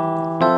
you